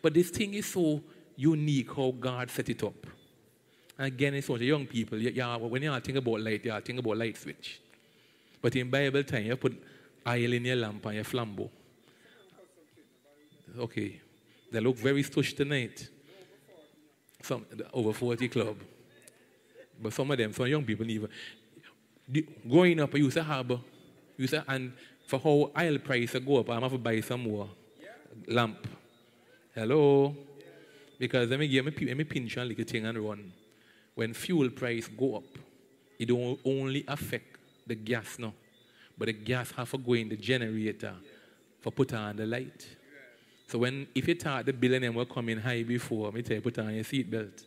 But this thing is so unique how God set it up. Again, it's for the young people. Yeah, when you think about light, you think about light switch. But in Bible time, you put oil in your lamp and your flambeau. Okay. They look very stush tonight. Some over 40 club. But some of them, some young people even growing up I used to have you used and for how oil price go up, I'm have to buy some more lamp. Hello? Because let me give me, let me pinch little thing and run. When fuel price go up, it don't only affect the gas now, but the gas have to go in the generator for put on the light. So when if you thought the bill and them were coming high before, me tell you put on your seatbelt.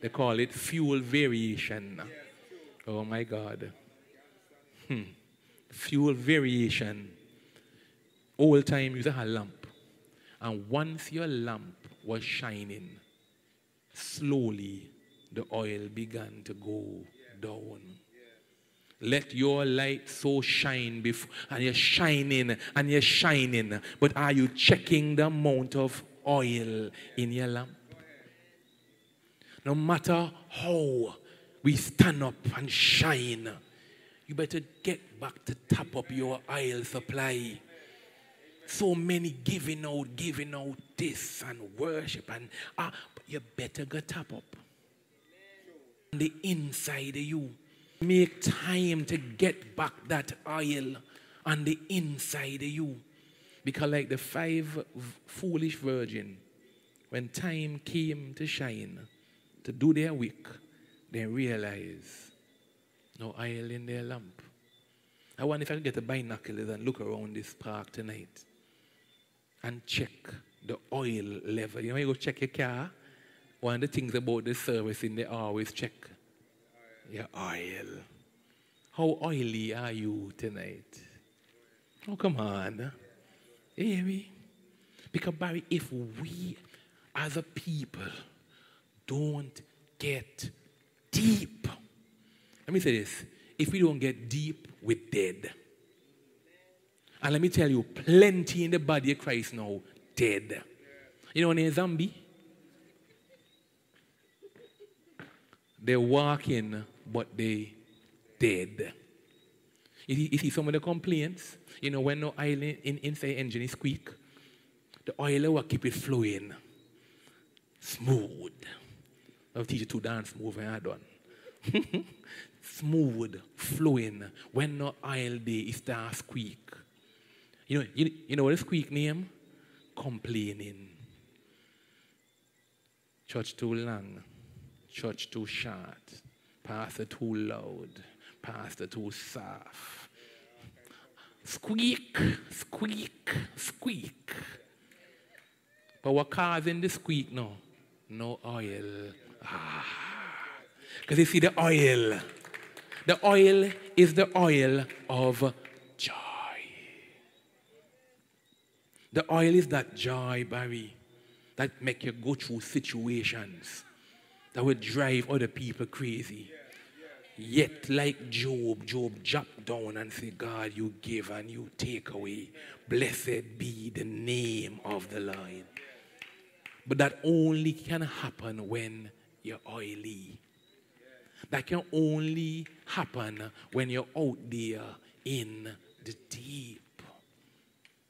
They call it fuel variation. Oh my God. Hmm. Fuel variation. Old time had a lamp. And once your lamp was shining, slowly the oil began to go down. Let your light so shine before, and you're shining and you're shining. But are you checking the amount of oil in your lamp? No matter how we stand up and shine, you better get back to tap up your oil supply. So many giving out, giving out this and worship, and ah, you better get tap up. On the inside of you Make time to get back that oil on the inside of you. Because, like the five foolish virgin, when time came to shine, to do their work, they realize no oil in their lamp. I wonder if I can get a binoculars and look around this park tonight and check the oil level. You know, you go check your car. One of the things about the service in they always check your oil. How oily are you tonight? Oh, come on. hear me? Because, Barry, if we as a people don't get deep, let me say this if we don't get deep, we're dead. And let me tell you, plenty in the body of Christ now dead. You know, when they're zombie, they're walking but they dead. You see some of the complaints, you know, when no oil in, in inside engine is squeak, the oil will keep it flowing smooth. I'll teach you to dance smooth when I done. smooth, flowing. When no oil day, it squeak. You know, you, you know what the squeak name? Complaining. Church too long, church too short Pastor too loud. Pastor too soft. Squeak, squeak, squeak. But what causing the squeak now? No oil. Ah. Because you see the oil. The oil is the oil of joy. The oil is that joy, Barry, that make you go through situations that would drive other people crazy. Yet, like Job, Job jumped down and said, God, you give and you take away. Blessed be the name of the Lord. But that only can happen when you're oily. That can only happen when you're out there in the deep.